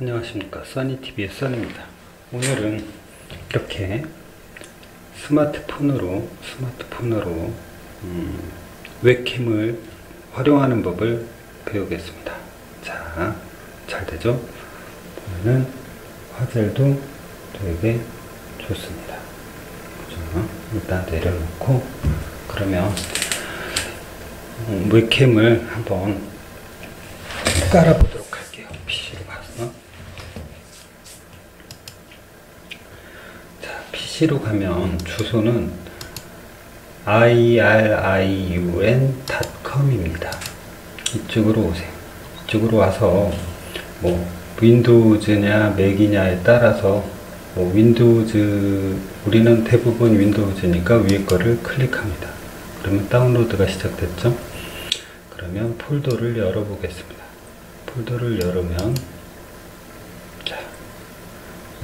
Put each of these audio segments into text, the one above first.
안녕하십니까. 써니TV의 써니입니다. 오늘은 이렇게 스마트폰으로 스마트폰으로 음, 웹캠을 활용하는 법을 배우겠습니다. 자 잘 되죠? 보면은 화질도 되게 좋습니다. 그죠? 일단 내려놓고 그러면 음, 웹캠을 한번 깔아보도록 할게요 PC로 가서 자 PC로 가면 주소는 iriun.com입니다. 이쪽으로 오세요. 이쪽으로 와서 뭐 윈도우즈냐 맥이냐에 따라서 뭐 윈도우즈 우리는 대부분 윈도우즈니까 위에 거를 클릭합니다. 그러면 다운로드가 시작됐죠? 그러면 폴더를 열어 보겠습니다. 폴더를 열으면 자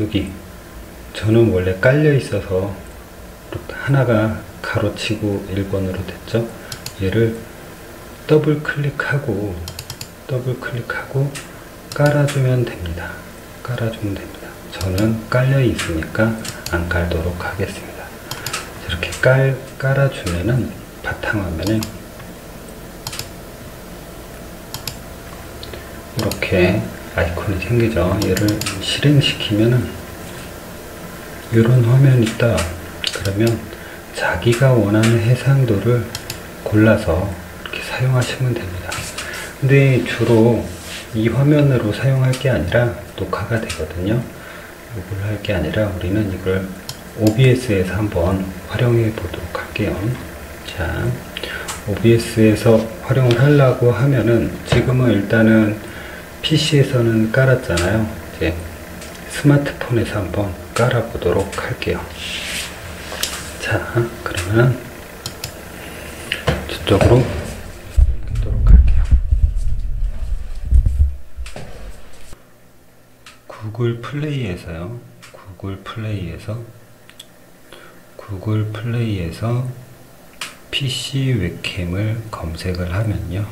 여기 저는 원래 깔려 있어서 하나가 가로치고 1번으로 됐죠. 얘를 더블 클릭하고 더블 클릭하고 깔아주면 됩니다. 깔아주면 됩니다. 저는 깔려 있으니까 안 깔도록 하겠습니다. 이렇게 깔, 깔아주면은 바탕화면에 이렇게 아이콘이 생기죠. 얘를 실행시키면은 이런 화면이 있다. 그러면 자기가 원하는 해상도를 골라서 이렇게 사용하시면 됩니다. 근데 주로 이 화면으로 사용할 게 아니라 녹화가 되거든요. 이걸 할 게 아니라 우리는 이걸 OBS에서 한번 활용해 보도록 할게요. 자 OBS에서 활용을 하려고 하면은 지금은 일단은 PC에서는 깔았잖아요. 이제 스마트폰에서 한번 깔아 보도록 할게요. 자 그러면 저쪽으로 옮기도록 할게요. 구글 플레이에서요. 구글 플레이에서 구글 플레이에서 PC 웹캠을 검색을 하면요.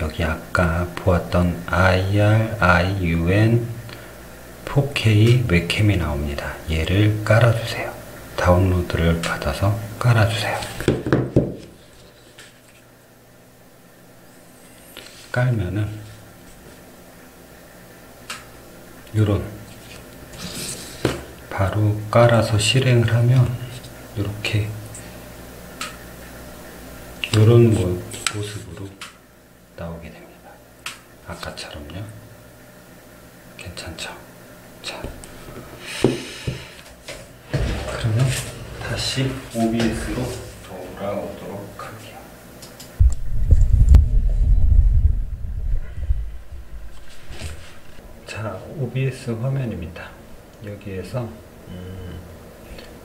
여기 아까 보았던 IRIUN 4K 웹캠이 나옵니다. 얘를 깔아주세요. 다운로드를 받아서 깔아주세요. 깔면은 요런 바로 깔아서 실행을 하면 이렇게 모, 모습으로 나오게 됩니다. 아까처럼요. 괜찮죠 자. 그러면 다시 OBS로 돌아오도록 할게요. 자 OBS 화면입니다. 여기에서 음,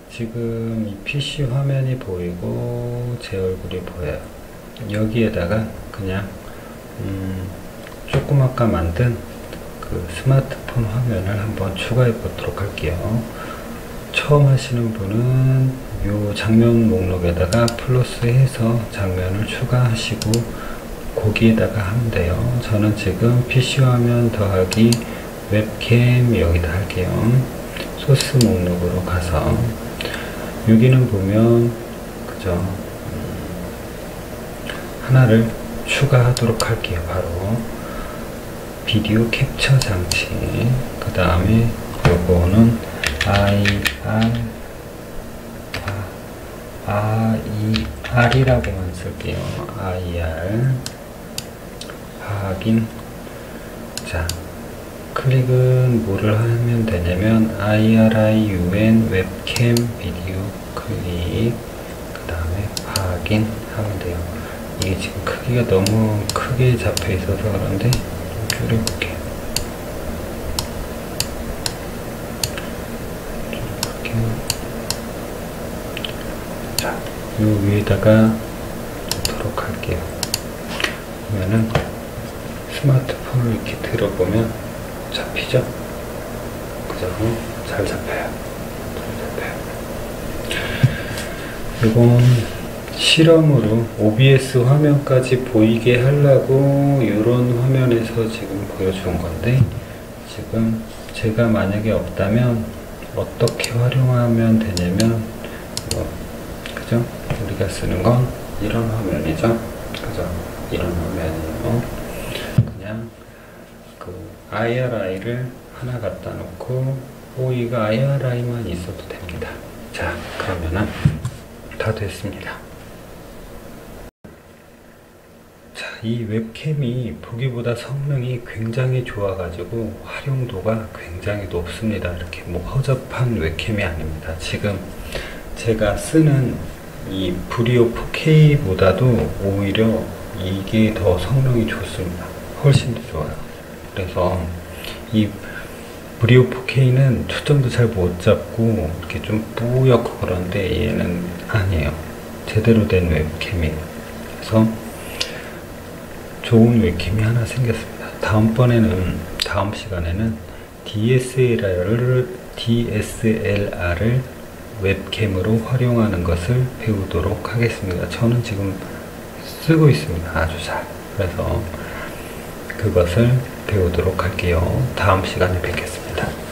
지금 이 PC 화면이 보이고 제 얼굴이 보여요. 여기에다가 그냥 음, 조금 아까 만든 그 스마트폰 화면을 한번 추가해 보도록 할게요. 처음 하시는 분은 이 장면 목록에다가 플러스 해서 장면을 추가하시고 거기에다가 하면 돼요. 저는 지금 PC 화면 더하기 웹캠 여기다 할게요. 소스 목록으로 가서. 여기는 보면 그죠? 음, 하나를 추가하도록 할게요 바로 비디오 캡처 장치 그 다음에 요거는 IR 아, IR이라고만 쓸게요. IR 확인. 자 클릭은 뭐를 하면 되냐면 IRIUN 웹캠 비디오 클릭 그 다음에 확인 하면 돼요. 이게 지금 크기가 너무 크게 잡혀 있어서 그런데 줄여볼게요 자, 요 위에다가 놓도록 할게요 그러면은 스마트폰을 이렇게 들어보면 잡히죠? 그죠? 잘 잡혀요. 잘 잡혀요. 이건 실험으로 OBS 화면까지 보이게 하려고 이런 화면에서 지금 보여준 건데 지금 제가 만약에 없다면 어떻게 활용하면 되냐면 뭐, 그죠? 우리가 쓰는 건 이런 화면이죠. 그죠? 이런 화면이에요. 그냥 그 IRI를 하나 갖다 놓고 OE가 IRI만 있어도 됩니다. 자, 그러면은 다 됐습니다. 자, 이 웹캠이 보기보다 성능이 굉장히 좋아가지고 활용도가 굉장히 높습니다. 이렇게 뭐 허접한 웹캠이 아닙니다. 지금 제가 쓰는 이 브리오 4K보다도 오히려 이게 더 성능이 좋습니다. 훨씬 더 좋아요. 그래서 이 브리오 4K는 초점도 잘 못 잡고 이렇게 좀 뿌옇고 그런데 얘는 아니에요. 제대로 된 웹캠이에요. 그래서 좋은 웹캠이 하나 생겼습니다. 다음번에는 다음 시간에는 DSLR을 DSLR을 웹캠으로 활용하는 것을 배우도록 하겠습니다. 저는 지금 쓰고 있습니다. 아주 잘. 그래서 그것을 배우도록 할게요. 다음 시간에 뵙겠습니다.